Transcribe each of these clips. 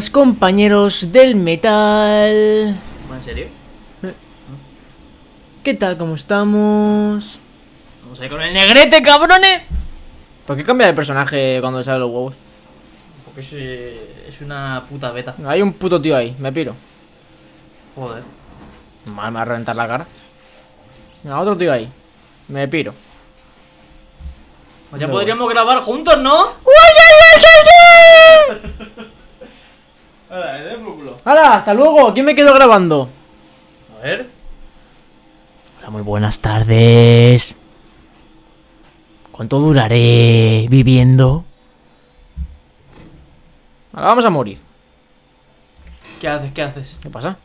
buenas compañeros del metal. ¿En serio? ¿Qué tal? ¿Cómo estamos? Vamos a ir con el negrete, cabrones. ¿Por qué cambia de personaje cuando sale los huevos? Porque es, eh, es una puta beta. Hay un puto tío ahí, me piro. Joder. Madre, me va a reventar la cara. Mira, otro tío ahí. Me piro. Pues ya No. podríamos grabar juntos, ¿no? Hola, ¿eh? por culo. ¡Hala! ¡Hasta luego! ¿Quién me quedó grabando? A ver. Hola, muy buenas tardes. ¿Cuánto duraré viviendo? Ahora vamos a morir. ¿Qué haces? ¿Qué haces? ¿Qué pasa?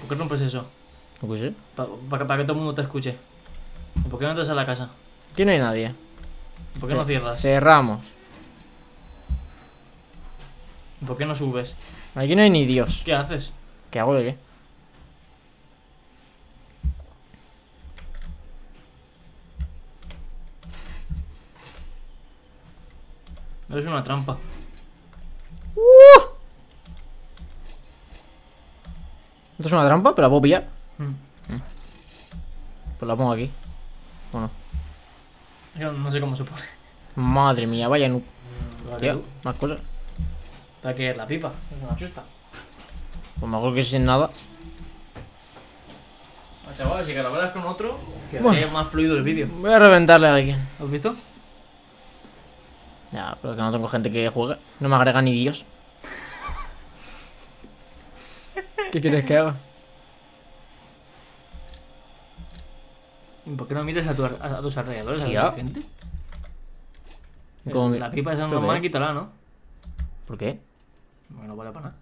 ¿Por qué rompes eso? No sé. Para que todo el mundo te escuche. ¿Y por qué no entras a la casa? Aquí no hay nadie. ¿Y por qué no cierras? Cerramos. ¿Y por qué no subes? Aquí no hay ni Dios. ¿Qué haces? ¿Qué hago de qué? Es una trampa. Esto es una trampa, pero la puedo pillar. Hmm. Pues la pongo aquí. Bueno. Yo no sé cómo se pone. Madre mía, vaya nu. Para Tío, más cosas. Que la pipa. Es una chusta. Pues mejor que sin nada. Ah, chaval, si grabaras con otro, que Bueno. más fluido el vídeo. Voy a reventarle a alguien. ¿Has visto? Ya, pero que no tengo gente que juegue. No me agrega ni Dios. ¿Qué quieres que haga? ¿Y por qué no miras a, tu, a tus alrededores? a hay gente? ¿Cómo Eh, La pipa esa ¿Esto normal, quítala, ¿no? ¿Por qué? Porque no vale para nada.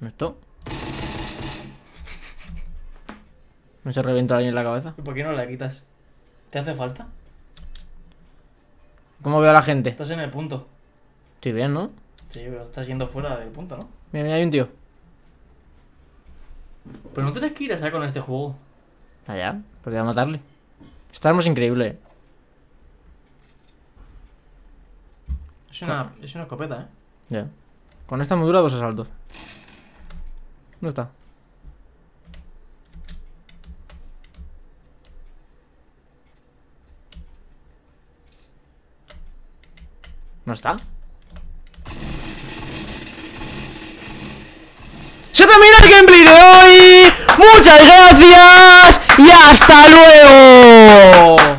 ¿No esto? ¿No se revienta a alguien en la cabeza? ¿Y por qué no la quitas? ¿Te hace falta? ¿Cómo veo a la gente? Estás en el punto. Estoy bien, ¿no? Sí, pero estás yendo fuera del punto, ¿no? Mira, mira, hay un tío. Pero no tienes que ir a sacar con este juego. Allá, porque voy a matarle. Esta arma es increíble. eh. Es una, es una escopeta, ¿eh? Ya. Con esta me dura dos asaltos. ¿Dónde está? ¿No está? Se termina el gameplay de hoy. Muchas gracias y hasta luego.